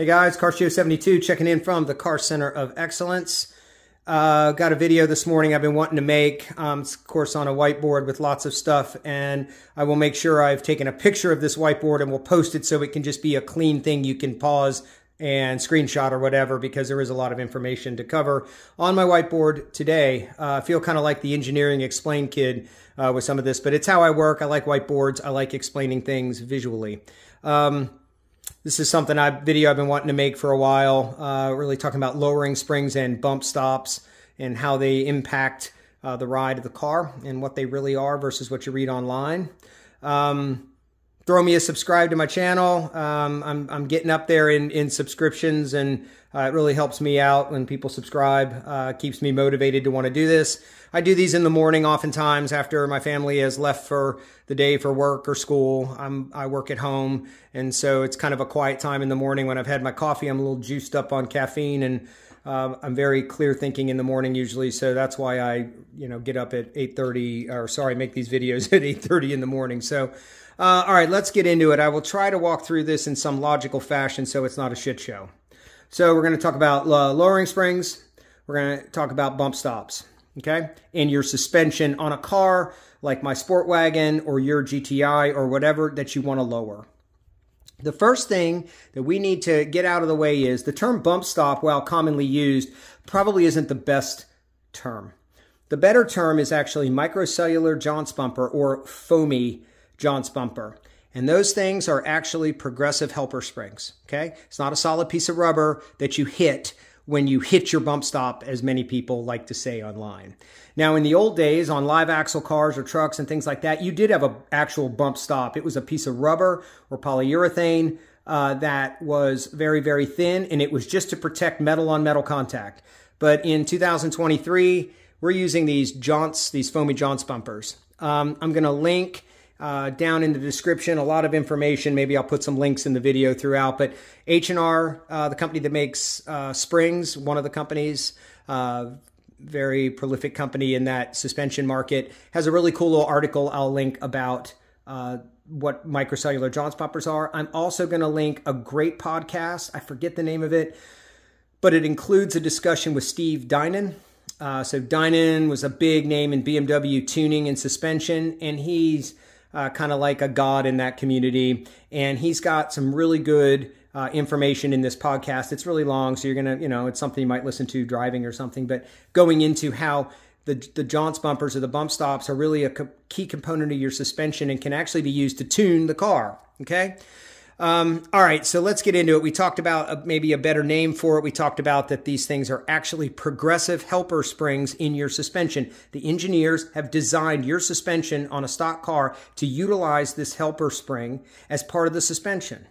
Hey guys, KarstGeo72 checking in from the Karst Center of Excellence. Uh, got a video this morning I've been wanting to make, um, of course on a whiteboard with lots of stuff, and I will make sure I've taken a picture of this whiteboard and we'll post it so it can just be a clean thing you can pause and screenshot or whatever because there is a lot of information to cover on my whiteboard today. Uh, I feel kind of like the engineering explain kid uh, with some of this, but it's how I work. I like whiteboards. I like explaining things visually. Um, this is something I video I've been wanting to make for a while, uh, really talking about lowering springs and bump stops and how they impact uh, the ride of the car and what they really are versus what you read online. Um, throw me a subscribe to my channel. Um, I'm, I'm getting up there in, in subscriptions and uh, it really helps me out when people subscribe, uh, keeps me motivated to want to do this. I do these in the morning oftentimes after my family has left for the day for work or school. I'm, I work at home. And so it's kind of a quiet time in the morning when I've had my coffee. I'm a little juiced up on caffeine and uh, I'm very clear thinking in the morning usually. So that's why I, you know, get up at 8.30 or sorry, make these videos at 8.30 in the morning. So, uh, all right, let's get into it. I will try to walk through this in some logical fashion so it's not a shit show. So we're going to talk about uh, lowering springs. We're going to talk about bump stops, okay? And your suspension on a car like my Sport Wagon or your GTI or whatever that you want to lower. The first thing that we need to get out of the way is the term bump stop, while commonly used, probably isn't the best term. The better term is actually microcellular Jounce bumper or foamy Jounce bumper. And those things are actually progressive helper springs, okay? It's not a solid piece of rubber that you hit when you hit your bump stop, as many people like to say online. Now, in the old days, on live axle cars or trucks and things like that, you did have an actual bump stop. It was a piece of rubber or polyurethane uh, that was very, very thin, and it was just to protect metal on metal contact. But in 2023, we're using these Jounce, these foamy Jounce bumpers. Um, I'm going to link uh, down in the description a lot of information. Maybe I'll put some links in the video throughout. But H&R, uh, the company that makes uh, springs, one of the companies, uh, very prolific company in that suspension market, has a really cool little article I'll link about uh, what microcellular Jounce bumpers are. I'm also going to link a great podcast. I forget the name of it, but it includes a discussion with Steve Dinan. Uh, so Dinan was a big name in BMW tuning and suspension, and he's uh, kind of like a god in that community. And he's got some really good uh, information in this podcast. It's really long, so you're gonna, you know, it's something you might listen to driving or something. But going into how the the Jounce bumpers or the bump stops are really a co- key component of your suspension and can actually be used to tune the car. Okay. Um, all right, so let's get into it. We talked about a, maybe a better name for it. We talked about that these things are actually progressive helper springs in your suspension. The engineers have designed your suspension on a stock car to utilize this helper spring as part of the suspension.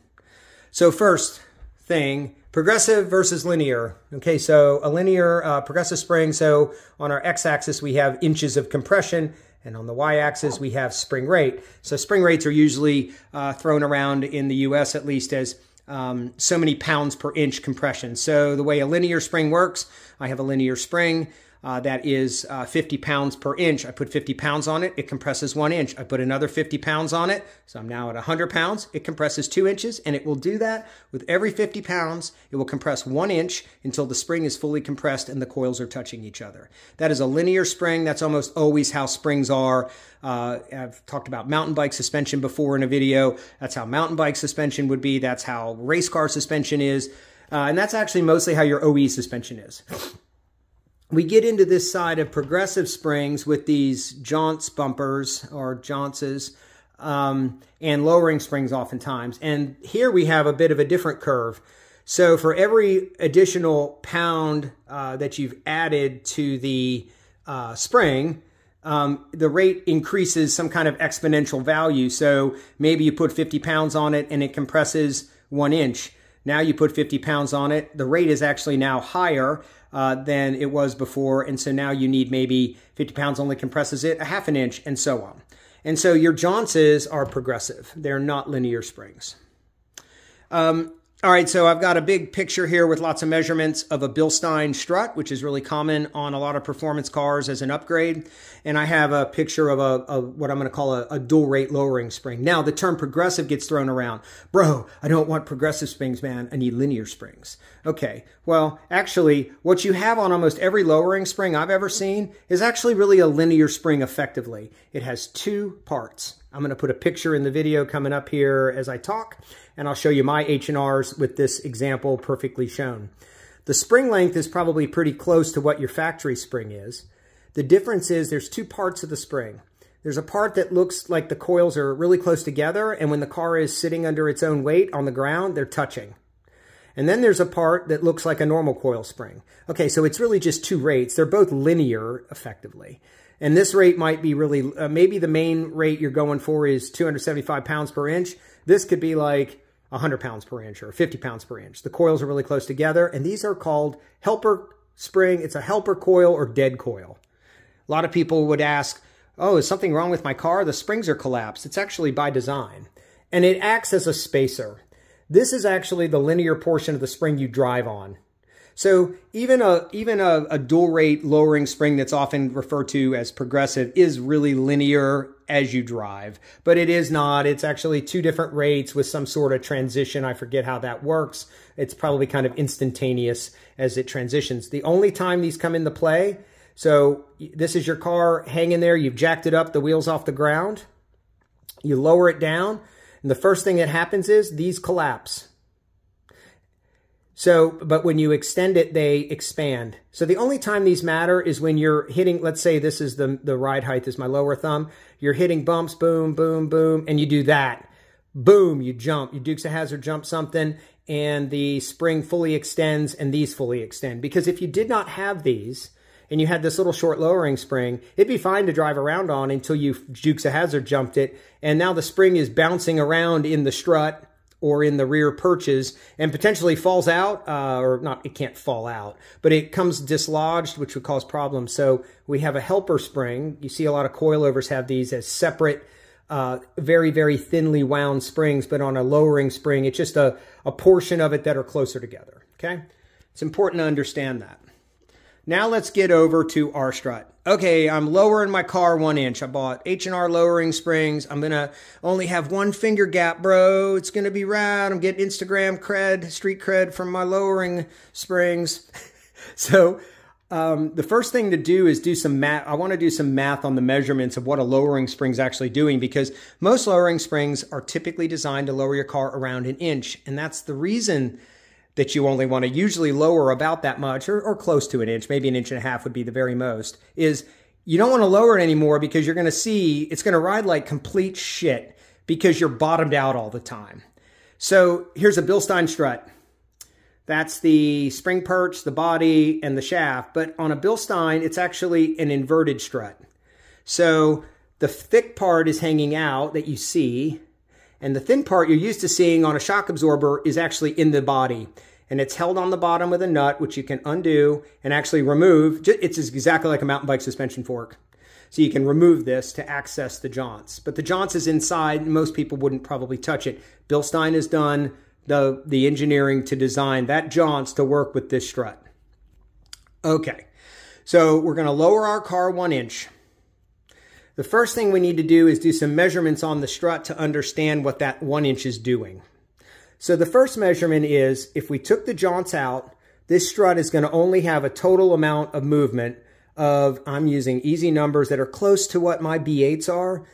So first thing, progressive versus linear. Okay, so a linear uh, progressive spring. So on our x-axis, we have inches of compression and on the y-axis, we have spring rate. So spring rates are usually uh, thrown around in the US at least as um, so many pounds per inch compression. So the way a linear spring works, I have a linear spring uh, that is uh, 50 pounds per inch. I put 50 pounds on it, it compresses one inch. I put another 50 pounds on it, so I'm now at 100 pounds. It compresses two inches, and it will do that with every 50 pounds. It will compress one inch until the spring is fully compressed and the coils are touching each other. That is a linear spring. That's almost always how springs are. Uh, I've talked about mountain bike suspension before in a video. That's how mountain bike suspension would be. That's how race car suspension is. Uh, and that's actually mostly how your OE suspension is we get into this side of progressive springs with these Jounce bumpers or Jounces um, and lowering springs oftentimes. And here we have a bit of a different curve. So for every additional pound uh, that you've added to the uh, spring, um, the rate increases some kind of exponential value. So maybe you put 50 pounds on it and it compresses one inch. Now you put 50 pounds on it. The rate is actually now higher uh, than it was before. And so now you need maybe 50 pounds only compresses it a half an inch and so on. And so your Jounces are progressive. They're not linear springs. Um, All right, so I've got a big picture here with lots of measurements of a Bilstein strut, which is really common on a lot of performance cars as an upgrade. And I have a picture of a, a what I'm going to call a, a, dual rate lowering spring. Now, the term progressive gets thrown around. Bro, I don't want progressive springs, man. I need linear springs. Okay, well, actually, what you have on almost every lowering spring I've ever seen is actually really a linear spring effectively. It has two parts. I'm going to put a picture in the video coming up here as I talk, and I'll show you my H&Rs with this example perfectly shown. The spring length is probably pretty close to what your factory spring is. The difference is there's two parts of the spring. There's a part that looks like the coils are really close together, and when the car is sitting under its own weight on the ground, they're touching. And then there's a part that looks like a normal coil spring. Okay, so it's really just two rates. They're both linear, effectively. And this rate might be really, uh, maybe the main rate you're going for is 275 pounds per inch. This could be like 100 pounds per inch or 50 pounds per inch. The coils are really close together, and these are called helper spring. It's a helper coil or dead coil. A lot of people would ask, oh, is something wrong with my car? The springs are collapsed. It's actually by design. And it acts as a spacer. This is actually the linear portion of the spring you drive on. So even a even a, a, dual rate lowering spring that's often referred to as progressive is really linear as you drive, but it is not. It's actually two different rates with some sort of transition. I forget how that works. It's probably kind of instantaneous as it transitions. The only time these come into play, so this is your car hanging there. You've jacked it up, the wheels off the ground. You lower it down, and the first thing that happens is these collapse. So, but when you extend it, they expand. So the only time these matter is when you're hitting, let's say this is the, the ride height is my lower thumb. You're hitting bumps, boom, boom, boom, and you do that. Boom, you jump. You Dukes of Hazzard jump something, and the spring fully extends, and these fully extend. Because if you did not have these, and you had this little short lowering spring, it'd be fine to drive around on until you Dukes of Hazzard jumped it, and now the spring is bouncing around in the strut, or in the rear perches and potentially falls out, uh, or not, it can't fall out, but it comes dislodged, which would cause problems. So we have a helper spring. You see a lot of coilovers have these as separate, uh, very, very thinly wound springs, but on a lowering spring, it's just a, a portion of it that are closer together, okay? It's important to understand that. Now let's get over to our strut. Okay, I'm lowering my car one inch. I bought H&R lowering springs. I'm going to only have one finger gap, bro. It's going to be rad. I'm getting Instagram cred, street cred from my lowering springs. so um, the first thing to do is do some math. I want to do some math on the measurements of what a lowering spring is actually doing because most lowering springs are typically designed to lower your car around an inch. And that's the reason that you only want to usually lower about that much or, or close to an inch, maybe an inch and a half would be the very most, is you don't want to lower it anymore because you're going to see it's going to ride like complete shit because you're bottomed out all the time. So here's a Bilstein strut. That's the spring perch, the body, and the shaft. But on a Bilstein, it's actually an inverted strut. So the thick part is hanging out that you see, and the thin part you're used to seeing on a shock absorber is actually in the body and it's held on the bottom with a nut, which you can undo and actually remove. It's exactly like a mountain bike suspension fork. So you can remove this to access the jounce. But the jounce is inside. Most people wouldn't probably touch it. Bilstein has done the, the engineering to design that jounce to work with this strut. Okay, so we're going to lower our car one inch. The first thing we need to do is do some measurements on the strut to understand what that one inch is doing. So the first measurement is if we took the jounce out, this strut is going to only have a total amount of movement of, I'm using easy numbers that are close to what my B8s are.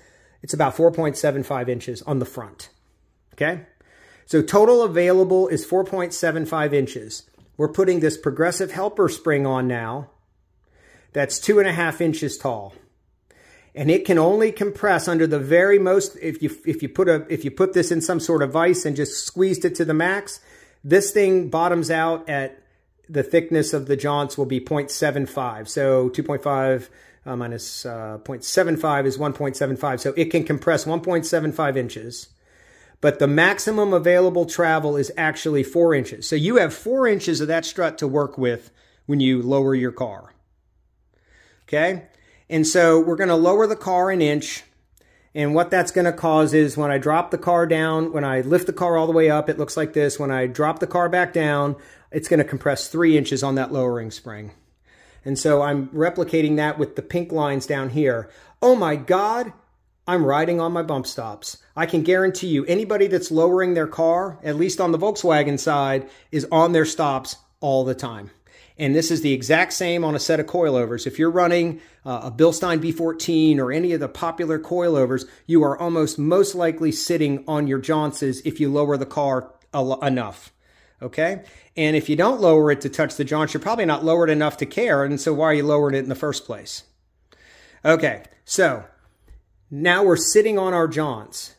It's about 4.75 inches on the front. Okay? So total available is 4.75 inches. We're putting this progressive helper spring on now. That's two and a half inches tall and it can only compress under the very most if you if you put a if you put this in some sort of vise and just squeezed it to the max this thing bottoms out at the thickness of the jounce will be 0.75 so 2.5 uh, minus, uh, 0.75 is 1.75 so it can compress 1.75 inches. But the maximum available travel is actually 4 inches. So you have 4 inches of that strut to work with when you lower your car. Okay and so we're going to lower the car an inch. And what that's going to cause is when I drop the car down, when I lift the car all the way up, it looks like this. When I drop the car back down, it's going to compress three inches on that lowering spring. And so I'm replicating that with the pink lines down here. Oh my God, I'm riding on my bump stops. I can guarantee you anybody that's lowering their car, at least on the Volkswagen side, is on their stops all the time. And this is the exact same on a set of coilovers. If you're running uh, a Bilstein B14 or any of the popular coilovers, you are almost most likely sitting on your Jounces if you lower the car enough. Okay? And if you don't lower it to touch the jounce, you're probably not lowered enough to care. And so why are you lowering it in the first place? Okay, so now we're sitting on our jounce.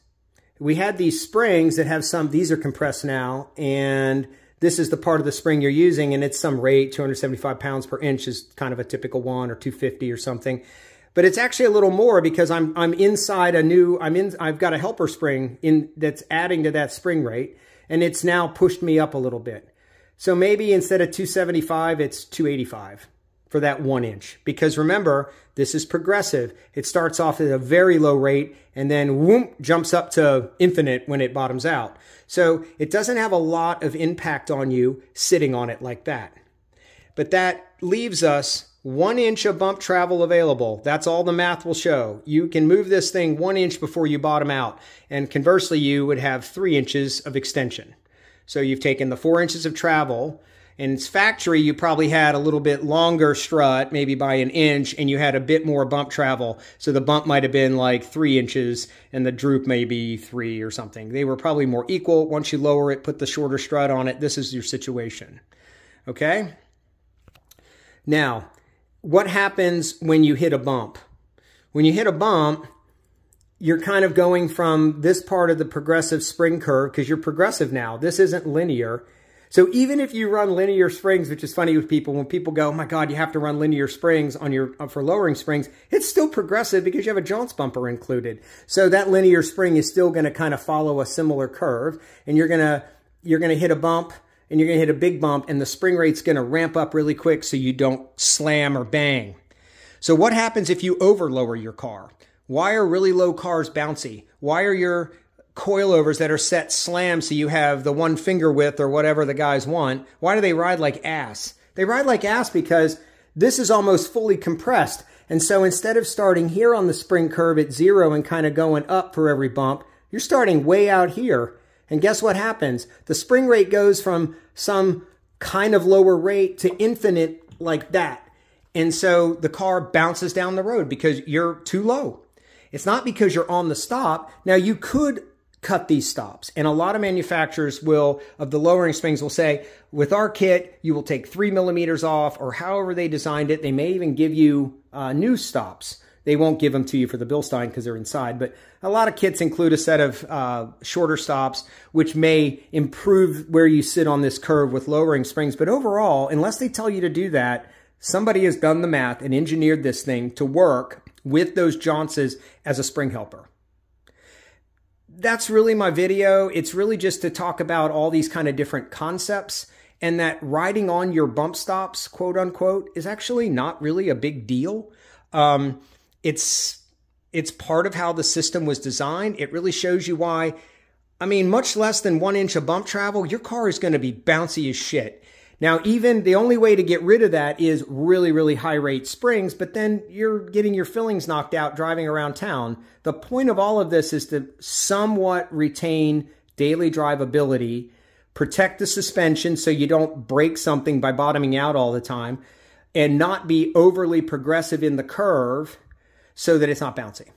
We had these springs that have some, these are compressed now, and this is the part of the spring you're using, and it's some rate, 275 pounds per inch is kind of a typical one, or 250 or something. But it's actually a little more because I'm I'm inside a new, I'm in, I've got a helper spring in that's adding to that spring rate, and it's now pushed me up a little bit. So maybe instead of 275, it's 285 for that one inch. Because remember, this is progressive. It starts off at a very low rate and then whoop, jumps up to infinite when it bottoms out. So it doesn't have a lot of impact on you sitting on it like that. But that leaves us one inch of bump travel available. That's all the math will show. You can move this thing one inch before you bottom out. And conversely, you would have three inches of extension. So you've taken the four inches of travel in its factory, you probably had a little bit longer strut, maybe by an inch, and you had a bit more bump travel. So the bump might have been like three inches, and the droop maybe three or something. They were probably more equal. Once you lower it, put the shorter strut on it, this is your situation. Okay? Now, what happens when you hit a bump? When you hit a bump, you're kind of going from this part of the progressive spring curve, because you're progressive now. This isn't linear so even if you run linear springs, which is funny with people, when people go, oh my God, you have to run linear springs on your uh, for lowering springs, it's still progressive because you have a Jounce bumper included. So that linear spring is still going to kind of follow a similar curve, and you're going to you're going to hit a bump, and you're going to hit a big bump, and the spring rate's going to ramp up really quick so you don't slam or bang. So what happens if you over lower your car? Why are really low cars bouncy? Why are your coilovers that are set slam so you have the one finger width or whatever the guys want. Why do they ride like ass? They ride like ass because this is almost fully compressed. And so instead of starting here on the spring curve at zero and kind of going up for every bump, you're starting way out here. And guess what happens? The spring rate goes from some kind of lower rate to infinite like that. And so the car bounces down the road because you're too low. It's not because you're on the stop. Now you could cut these stops. And a lot of manufacturers will, of the lowering springs, will say, with our kit, you will take three millimeters off, or however they designed it. They may even give you uh, new stops. They won't give them to you for the Bilstein because they're inside, but a lot of kits include a set of uh, shorter stops, which may improve where you sit on this curve with lowering springs. But overall, unless they tell you to do that, somebody has done the math and engineered this thing to work with those Jounces as a spring helper that's really my video. It's really just to talk about all these kind of different concepts and that riding on your bump stops, quote unquote, is actually not really a big deal. Um, it's it's part of how the system was designed. It really shows you why. I mean, much less than one inch of bump travel, your car is going to be bouncy as shit. Now, even the only way to get rid of that is really, really high rate springs, but then you're getting your fillings knocked out driving around town. The point of all of this is to somewhat retain daily drivability, protect the suspension so you don't break something by bottoming out all the time, and not be overly progressive in the curve so that it's not bouncy.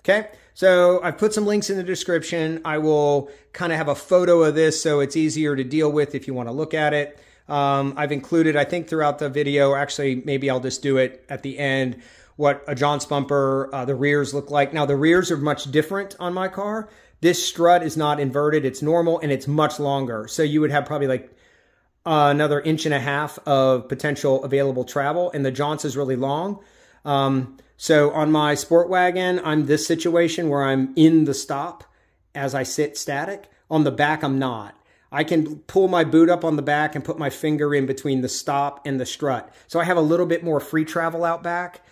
Okay, so I've put some links in the description. I will kind of have a photo of this so it's easier to deal with if you want to look at it. Um, I've included, I think, throughout the video, actually, maybe I'll just do it at the end, what a Jounce bumper, uh, the rears look like. Now, the rears are much different on my car. This strut is not inverted. It's normal, and it's much longer. So you would have probably like uh, another inch and a half of potential available travel, and the Jounce is really long. Um, so on my Sport Wagon, I'm this situation where I'm in the stop as I sit static. On the back, I'm not. I can pull my boot up on the back and put my finger in between the stop and the strut. So I have a little bit more free travel out back.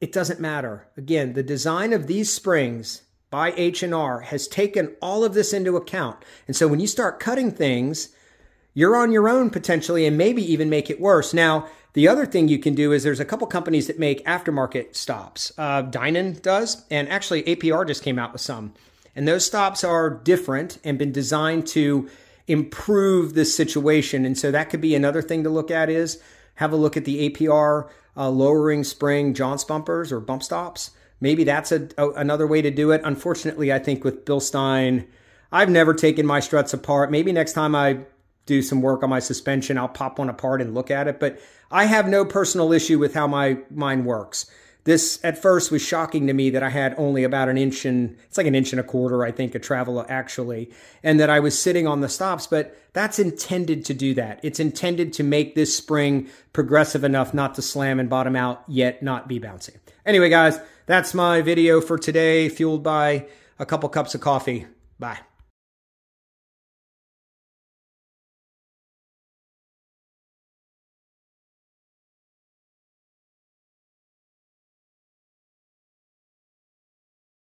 It doesn't matter. Again, the design of these springs by H&R has taken all of this into account. And so when you start cutting things, you're on your own potentially and maybe even make it worse. Now, the other thing you can do is there's a couple companies that make aftermarket stops. Uh, Dinan does, and actually APR just came out with some. And those stops are different and been designed to improve this situation. And so that could be another thing to look at is have a look at the APR uh, lowering spring jounce bumpers or bump stops. Maybe that's a, a, another way to do it. Unfortunately, I think with Bilstein, I've never taken my struts apart. Maybe next time I do some work on my suspension, I'll pop one apart and look at it. But I have no personal issue with how my mine works. This at first was shocking to me that I had only about an inch and it's like an inch and a quarter, I think, a travel actually, and that I was sitting on the stops, but that's intended to do that. It's intended to make this spring progressive enough not to slam and bottom out, yet not be bouncy. Anyway, guys, that's my video for today, fueled by a couple cups of coffee. Bye.